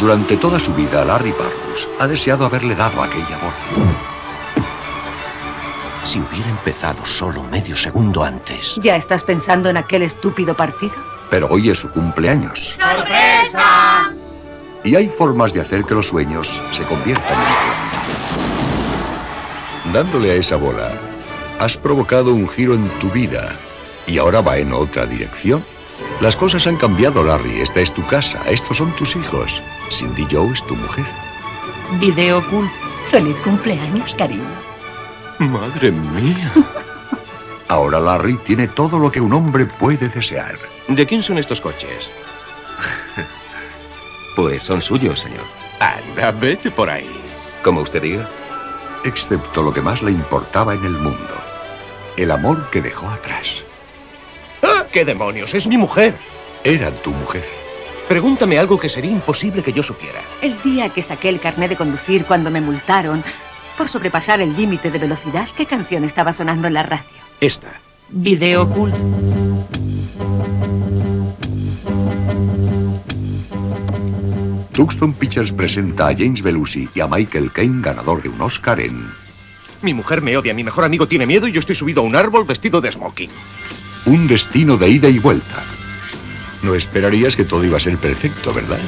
Durante toda su vida, Larry Parrus ha deseado haberle dado aquella bola. Si hubiera empezado solo medio segundo antes. ¿Ya estás pensando en aquel estúpido partido? Pero hoy es su cumpleaños. ¡Sorpresa! Y hay formas de hacer que los sueños se conviertan en realidad. Dándole a esa bola, has provocado un giro en tu vida y ahora va en otra dirección. Las cosas han cambiado, Larry. Esta es tu casa, estos son tus hijos. Cindy Joe es tu mujer. Video cult. Feliz cumpleaños, cariño. Madre mía. Ahora Larry tiene todo lo que un hombre puede desear. ¿De quién son estos coches? Pues son suyos, señor. Anda, vete por ahí. Como usted diga. Excepto lo que más le importaba en el mundo. El amor que dejó atrás. ¿Qué demonios? Es mi mujer. Era tu mujer. Pregúntame algo que sería imposible que yo supiera. El día que saqué el carnet de conducir cuando me multaron por sobrepasar el límite de velocidad, ¿qué canción estaba sonando en la radio? Esta. Video cult. Tuxton Pictures presenta a James Belushi y a Michael Caine, ganador de un Oscar en Mi mujer me odia, mi mejor amigo tiene miedo y yo estoy subido a un árbol vestido de smoking. Un destino de ida y vuelta. No esperarías que todo iba a ser perfecto, ¿verdad?